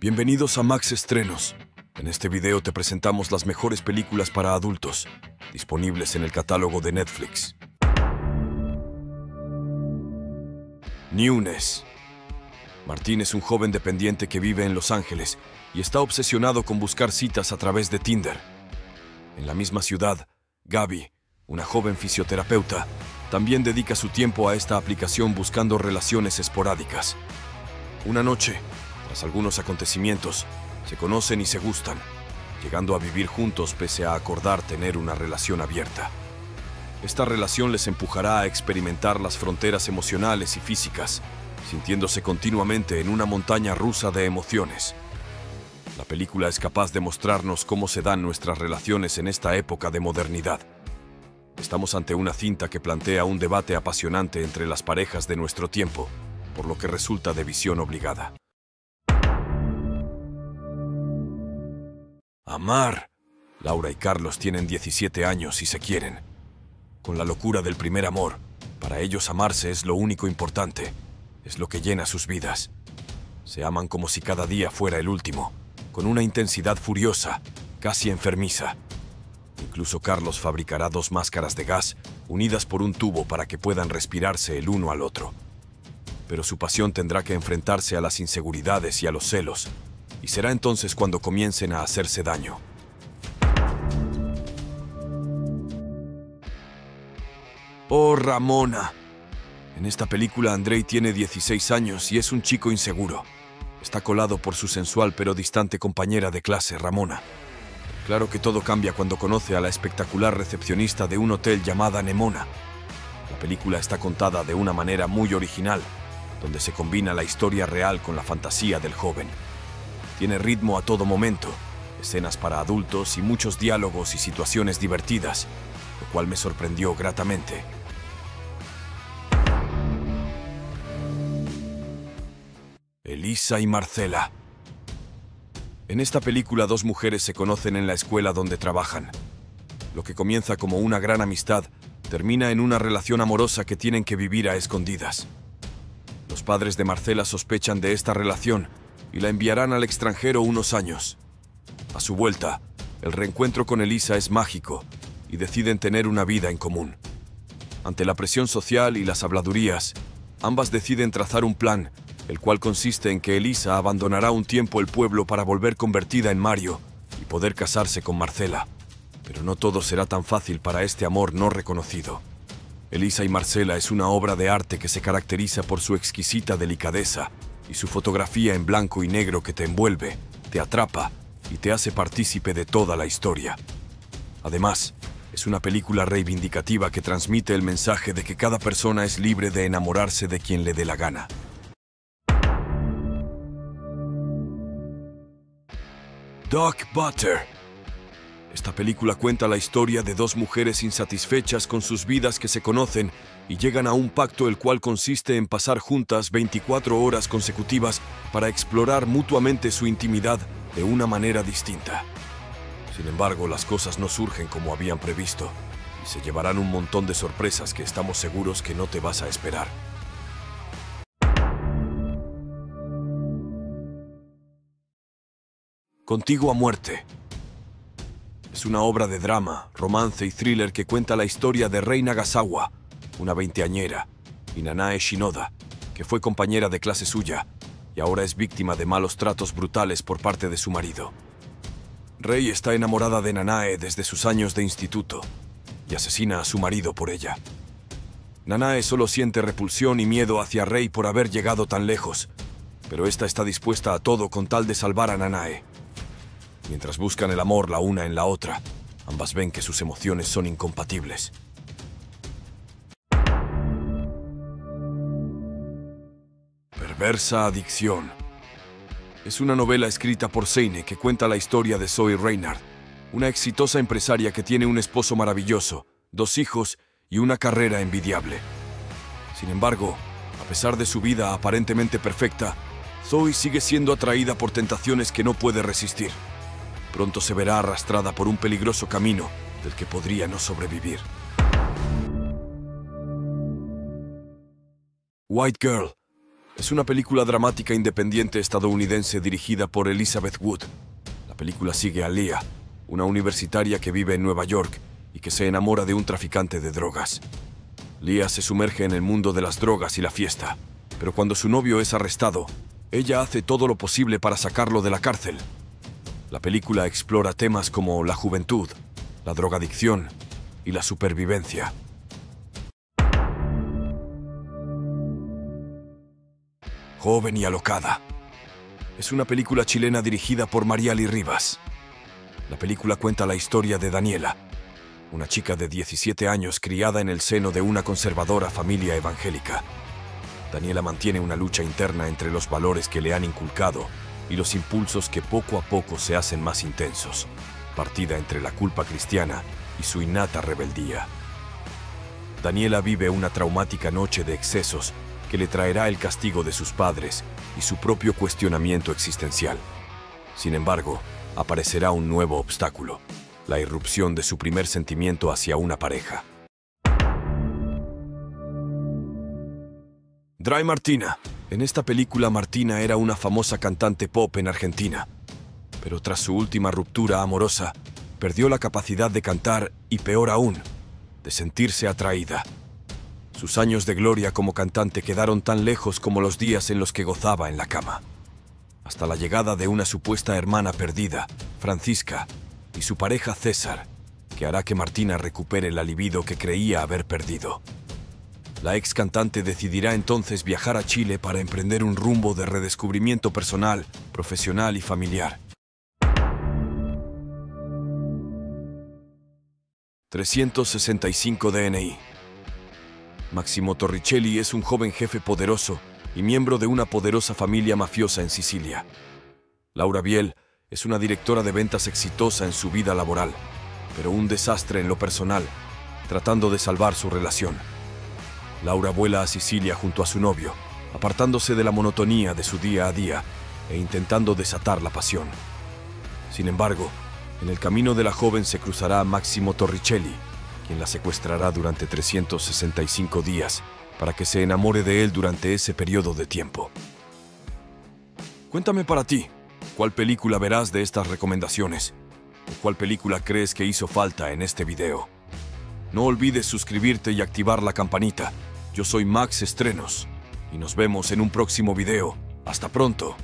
Bienvenidos a Max Estrenos. En este video te presentamos las mejores películas para adultos, disponibles en el catálogo de Netflix. Newness. Martín es un joven dependiente que vive en Los Ángeles y está obsesionado con buscar citas a través de Tinder. En la misma ciudad, Gaby, una joven fisioterapeuta, también dedica su tiempo a esta aplicación buscando relaciones esporádicas. Una noche, tras algunos acontecimientos, se conocen y se gustan, llegando a vivir juntos pese a acordar tener una relación abierta. Esta relación les empujará a experimentar las fronteras emocionales y físicas, sintiéndose continuamente en una montaña rusa de emociones. La película es capaz de mostrarnos cómo se dan nuestras relaciones en esta época de modernidad. Estamos ante una cinta que plantea un debate apasionante entre las parejas de nuestro tiempo, por lo que resulta de visión obligada. Amar. Laura y Carlos tienen 17 años y se quieren. Con la locura del primer amor, para ellos amarse es lo único importante, es lo que llena sus vidas. Se aman como si cada día fuera el último, con una intensidad furiosa, casi enfermiza. Incluso Carlos fabricará dos máscaras de gas unidas por un tubo para que puedan respirarse el uno al otro. Pero su pasión tendrá que enfrentarse a las inseguridades y a los celos, y será entonces cuando comiencen a hacerse daño. Oh, Ramona. En esta película Andrei tiene 16 años y es un chico inseguro. Está colado por su sensual pero distante compañera de clase, Ramona. Claro que todo cambia cuando conoce a la espectacular recepcionista de un hotel llamada Nemona. La película está contada de una manera muy original, donde se combina la historia real con la fantasía del joven. Tiene ritmo a todo momento, escenas para adultos y muchos diálogos y situaciones divertidas, lo cual me sorprendió gratamente. Elisa y Marcela. En esta película dos mujeres se conocen en la escuela donde trabajan. Lo que comienza como una gran amistad termina en una relación amorosa que tienen que vivir a escondidas. Los padres de Marcela sospechan de esta relación y la enviarán al extranjero unos años. A su vuelta, el reencuentro con Elisa es mágico y deciden tener una vida en común. Ante la presión social y las habladurías, ambas deciden trazar un plan el cual consiste en que Elisa abandonará un tiempo el pueblo para volver convertida en Mario y poder casarse con Marcela. Pero no todo será tan fácil para este amor no reconocido. Elisa y Marcela es una obra de arte que se caracteriza por su exquisita delicadeza y su fotografía en blanco y negro que te envuelve, te atrapa y te hace partícipe de toda la historia. Además, es una película reivindicativa que transmite el mensaje de que cada persona es libre de enamorarse de quien le dé la gana. Doc Butter. Esta película cuenta la historia de dos mujeres insatisfechas con sus vidas que se conocen y llegan a un pacto el cual consiste en pasar juntas 24 horas consecutivas para explorar mutuamente su intimidad de una manera distinta. Sin embargo, las cosas no surgen como habían previsto y se llevarán un montón de sorpresas que estamos seguros que no te vas a esperar. Contigo a muerte. Es una obra de drama, romance y thriller que cuenta la historia de Rei Nagasawa, una veinteañera, y Nanae Shinoda, que fue compañera de clase suya y ahora es víctima de malos tratos brutales por parte de su marido. Rei está enamorada de Nanae desde sus años de instituto y asesina a su marido por ella. Nanae solo siente repulsión y miedo hacia Rei por haber llegado tan lejos, pero esta está dispuesta a todo con tal de salvar a Nanae. Mientras buscan el amor la una en la otra, ambas ven que sus emociones son incompatibles. Perversa adicción. Es una novela escrita por Seine que cuenta la historia de Zoe Reynard, una exitosa empresaria que tiene un esposo maravilloso, dos hijos y una carrera envidiable. Sin embargo, a pesar de su vida aparentemente perfecta, Zoe sigue siendo atraída por tentaciones que no puede resistir pronto se verá arrastrada por un peligroso camino del que podría no sobrevivir. White Girl. es una película dramática independiente estadounidense dirigida por Elizabeth Wood. La película sigue a Leah, una universitaria que vive en Nueva York y que se enamora de un traficante de drogas. Leah se sumerge en el mundo de las drogas y la fiesta, pero cuando su novio es arrestado, ella hace todo lo posible para sacarlo de la cárcel. La película explora temas como la juventud, la drogadicción y la supervivencia. Joven y alocada. Es una película chilena dirigida por Mariali Rivas. La película cuenta la historia de Daniela, una chica de 17 años criada en el seno de una conservadora familia evangélica. Daniela mantiene una lucha interna entre los valores que le han inculcado y los impulsos que poco a poco se hacen más intensos, partida entre la culpa cristiana y su innata rebeldía. Daniela vive una traumática noche de excesos que le traerá el castigo de sus padres y su propio cuestionamiento existencial. Sin embargo, aparecerá un nuevo obstáculo, la irrupción de su primer sentimiento hacia una pareja. Dry Martina. En esta película Martina era una famosa cantante pop en Argentina, pero tras su última ruptura amorosa, perdió la capacidad de cantar y peor aún, de sentirse atraída. Sus años de gloria como cantante quedaron tan lejos como los días en los que gozaba en la cama. Hasta la llegada de una supuesta hermana perdida, Francisca, y su pareja César, que hará que Martina recupere la libido que creía haber perdido. La ex cantante decidirá entonces viajar a Chile para emprender un rumbo de redescubrimiento personal, profesional y familiar. 365 DNI Máximo Torricelli es un joven jefe poderoso y miembro de una poderosa familia mafiosa en Sicilia. Laura Biel es una directora de ventas exitosa en su vida laboral, pero un desastre en lo personal, tratando de salvar su relación. Laura vuela a Sicilia junto a su novio, apartándose de la monotonía de su día a día e intentando desatar la pasión. Sin embargo, en el camino de la joven se cruzará Máximo Torricelli, quien la secuestrará durante 365 días para que se enamore de él durante ese periodo de tiempo. Cuéntame para ti, ¿cuál película verás de estas recomendaciones? ¿O cuál película crees que hizo falta en este video? No olvides suscribirte y activar la campanita yo soy Max Estrenos y nos vemos en un próximo video. Hasta pronto.